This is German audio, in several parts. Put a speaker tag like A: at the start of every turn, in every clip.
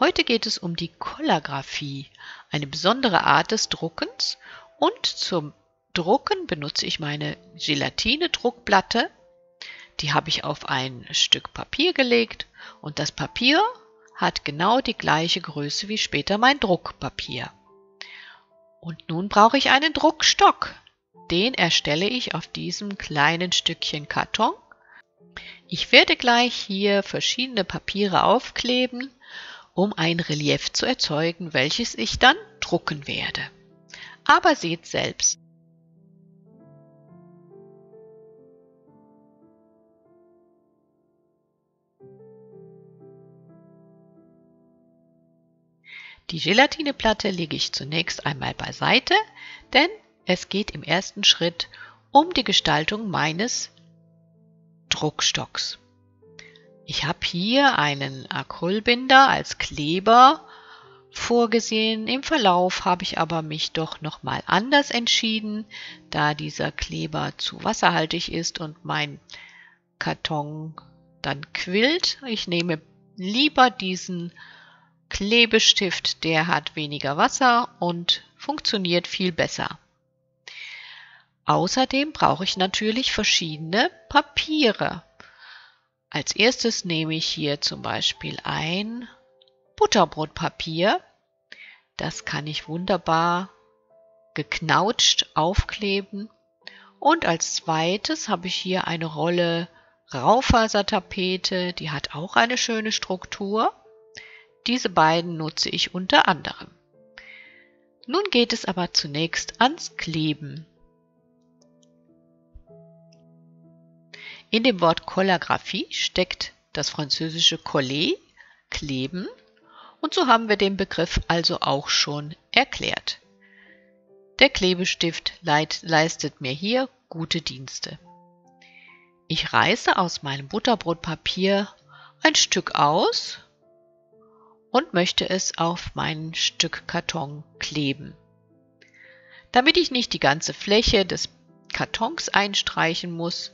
A: Heute geht es um die Kollagraphie, eine besondere Art des Druckens und zum Drucken benutze ich meine Gelatine-Druckplatte. Die habe ich auf ein Stück Papier gelegt und das Papier hat genau die gleiche Größe wie später mein Druckpapier. Und nun brauche ich einen Druckstock. Den erstelle ich auf diesem kleinen Stückchen Karton. Ich werde gleich hier verschiedene Papiere aufkleben, um ein Relief zu erzeugen, welches ich dann drucken werde. Aber seht selbst. Die Gelatineplatte lege ich zunächst einmal beiseite, denn es geht im ersten Schritt um die Gestaltung meines Druckstocks. Ich habe hier einen Acrylbinder als Kleber vorgesehen. Im Verlauf habe ich aber mich doch nochmal anders entschieden, da dieser Kleber zu wasserhaltig ist und mein Karton dann quillt. Ich nehme lieber diesen Klebestift, der hat weniger Wasser und funktioniert viel besser. Außerdem brauche ich natürlich verschiedene Papiere. Als erstes nehme ich hier zum Beispiel ein Butterbrotpapier. Das kann ich wunderbar geknautscht aufkleben. Und als zweites habe ich hier eine Rolle Raufasertapete, die hat auch eine schöne Struktur. Diese beiden nutze ich unter anderem. Nun geht es aber zunächst ans Kleben. In dem Wort Kollagraphie steckt das französische coller, kleben, und so haben wir den Begriff also auch schon erklärt. Der Klebestift leistet mir hier gute Dienste. Ich reiße aus meinem Butterbrotpapier ein Stück aus und möchte es auf mein Stück Karton kleben. Damit ich nicht die ganze Fläche des Kartons einstreichen muss,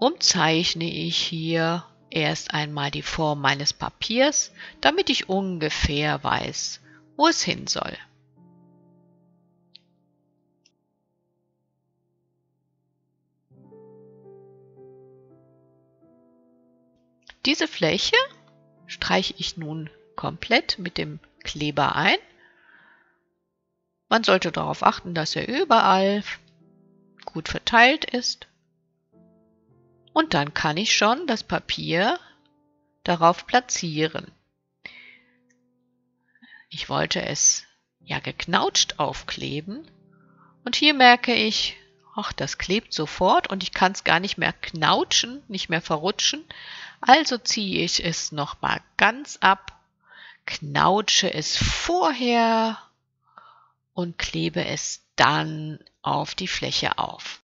A: umzeichne ich hier erst einmal die Form meines Papiers, damit ich ungefähr weiß, wo es hin soll. Diese Fläche streiche ich nun komplett mit dem Kleber ein. Man sollte darauf achten, dass er überall gut verteilt ist. Und dann kann ich schon das Papier darauf platzieren. Ich wollte es ja geknautscht aufkleben und hier merke ich, ach, das klebt sofort und ich kann es gar nicht mehr knautschen, nicht mehr verrutschen. Also ziehe ich es nochmal ganz ab, knautsche es vorher und klebe es dann auf die Fläche auf.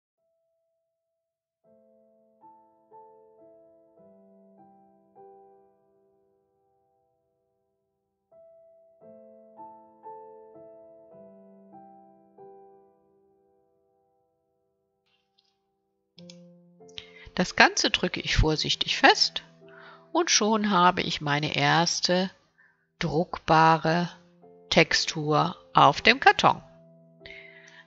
A: Das Ganze drücke ich vorsichtig fest und schon habe ich meine erste druckbare Textur auf dem Karton.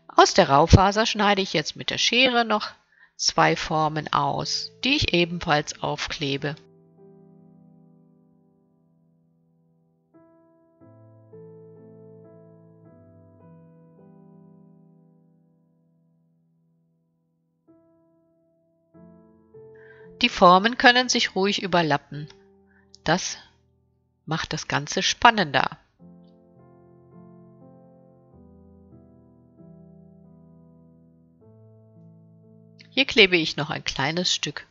A: Aus der Raufaser schneide ich jetzt mit der Schere noch zwei Formen aus, die ich ebenfalls aufklebe. Die Formen können sich ruhig überlappen. Das macht das Ganze spannender. Hier klebe ich noch ein kleines Stück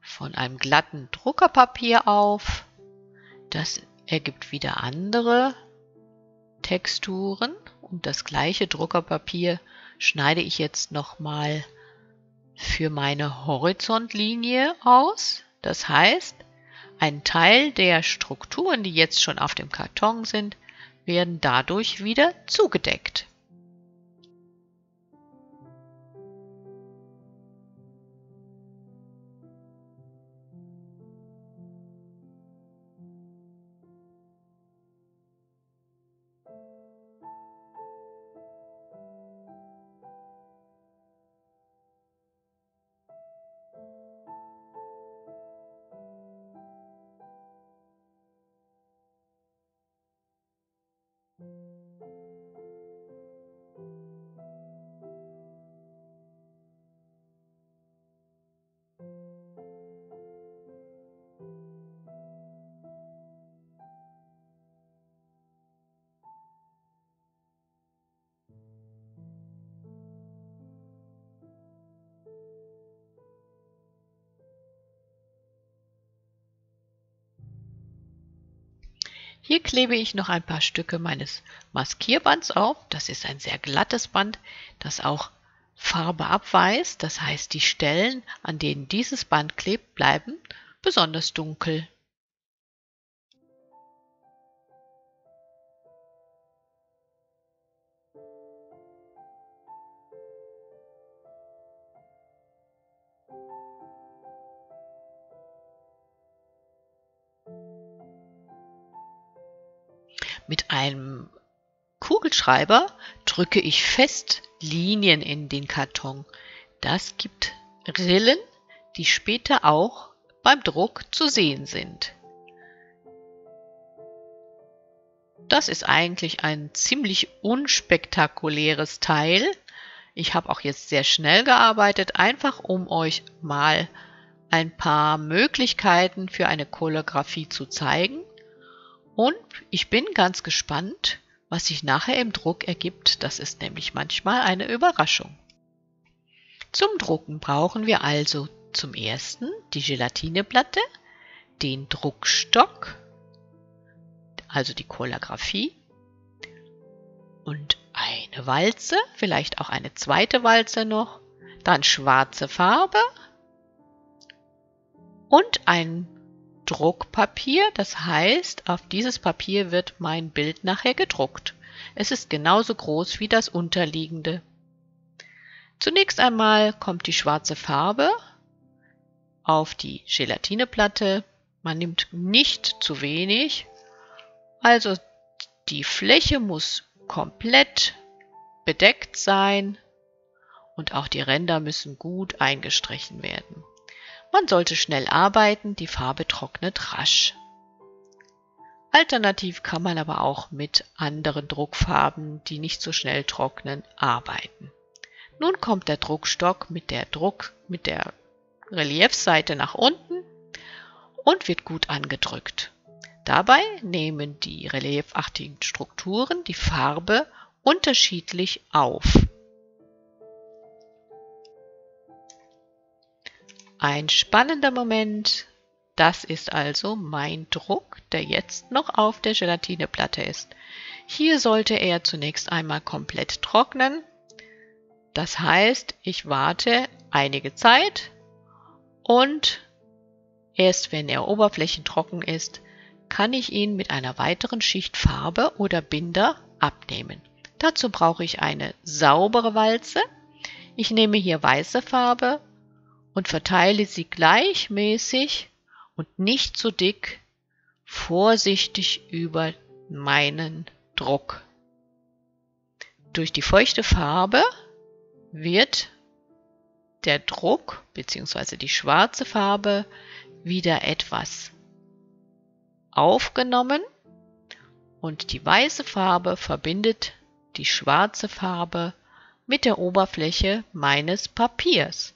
A: von einem glatten Druckerpapier auf. Das ergibt wieder andere Texturen und das gleiche Druckerpapier schneide ich jetzt nochmal für meine Horizontlinie aus. Das heißt, ein Teil der Strukturen, die jetzt schon auf dem Karton sind, werden dadurch wieder zugedeckt. Hier klebe ich noch ein paar Stücke meines Maskierbands auf. Das ist ein sehr glattes Band, das auch Farbe abweist. Das heißt, die Stellen, an denen dieses Band klebt, bleiben besonders dunkel. Mit einem Kugelschreiber drücke ich fest Linien in den Karton. Das gibt Rillen, die später auch beim Druck zu sehen sind. Das ist eigentlich ein ziemlich unspektakuläres Teil. Ich habe auch jetzt sehr schnell gearbeitet, einfach um euch mal ein paar Möglichkeiten für eine Choreografie zu zeigen. Und ich bin ganz gespannt, was sich nachher im Druck ergibt. Das ist nämlich manchmal eine Überraschung. Zum Drucken brauchen wir also zum ersten die Gelatineplatte, den Druckstock, also die Choreografie und eine Walze, vielleicht auch eine zweite Walze noch, dann schwarze Farbe und ein Druckpapier, das heißt, auf dieses Papier wird mein Bild nachher gedruckt. Es ist genauso groß wie das unterliegende. Zunächst einmal kommt die schwarze Farbe auf die Gelatineplatte. Man nimmt nicht zu wenig. Also die Fläche muss komplett bedeckt sein und auch die Ränder müssen gut eingestrichen werden. Man sollte schnell arbeiten, die Farbe trocknet rasch. Alternativ kann man aber auch mit anderen Druckfarben, die nicht so schnell trocknen, arbeiten. Nun kommt der Druckstock mit der Druck mit der Reliefseite nach unten und wird gut angedrückt. Dabei nehmen die reliefartigen Strukturen die Farbe unterschiedlich auf. Ein spannender Moment, das ist also mein Druck, der jetzt noch auf der Gelatineplatte ist. Hier sollte er zunächst einmal komplett trocknen. Das heißt, ich warte einige Zeit, und erst wenn er oberflächentrocken ist, kann ich ihn mit einer weiteren Schicht Farbe oder Binder abnehmen. Dazu brauche ich eine saubere Walze. Ich nehme hier weiße Farbe und verteile sie gleichmäßig und nicht zu dick vorsichtig über meinen Druck. Durch die feuchte Farbe wird der Druck bzw. die schwarze Farbe wieder etwas aufgenommen und die weiße Farbe verbindet die schwarze Farbe mit der Oberfläche meines Papiers.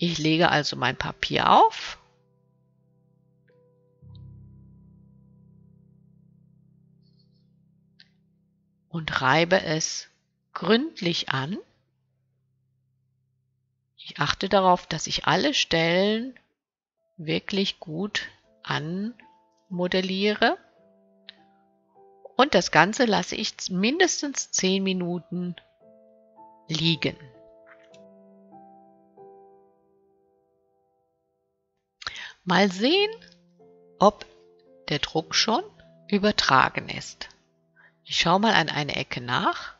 A: Ich lege also mein Papier auf und reibe es gründlich an. Ich achte darauf, dass ich alle Stellen wirklich gut anmodelliere. Und das Ganze lasse ich mindestens 10 Minuten liegen. Mal sehen, ob der Druck schon übertragen ist. Ich schaue mal an eine Ecke nach.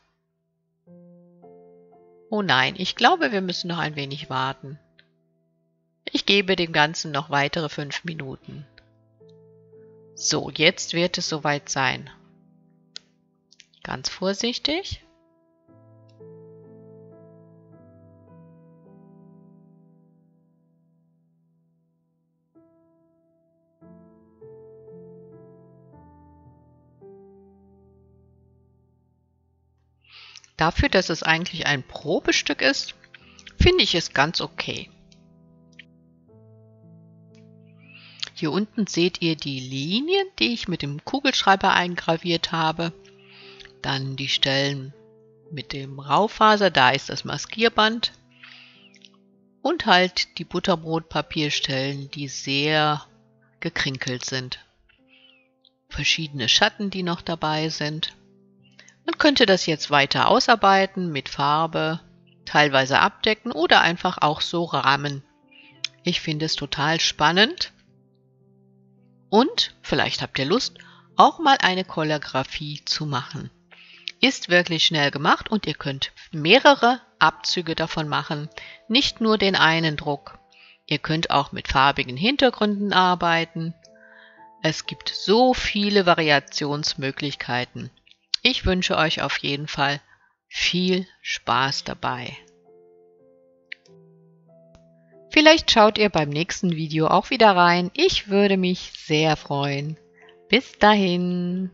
A: Oh nein, ich glaube, wir müssen noch ein wenig warten. Ich gebe dem Ganzen noch weitere fünf Minuten. So, jetzt wird es soweit sein. Ganz vorsichtig. Dafür, dass es eigentlich ein Probestück ist, finde ich es ganz okay. Hier unten seht ihr die Linien, die ich mit dem Kugelschreiber eingraviert habe. Dann die Stellen mit dem Raufaser, da ist das Maskierband. Und halt die Butterbrotpapierstellen, die sehr gekrinkelt sind. Verschiedene Schatten, die noch dabei sind. Man könnte das jetzt weiter ausarbeiten mit Farbe, teilweise abdecken oder einfach auch so rahmen. Ich finde es total spannend. Und vielleicht habt ihr Lust, auch mal eine Choreografie zu machen. Ist wirklich schnell gemacht und ihr könnt mehrere Abzüge davon machen, nicht nur den einen Druck. Ihr könnt auch mit farbigen Hintergründen arbeiten. Es gibt so viele Variationsmöglichkeiten. Ich wünsche euch auf jeden Fall viel Spaß dabei. Vielleicht schaut ihr beim nächsten Video auch wieder rein. Ich würde mich sehr freuen. Bis dahin.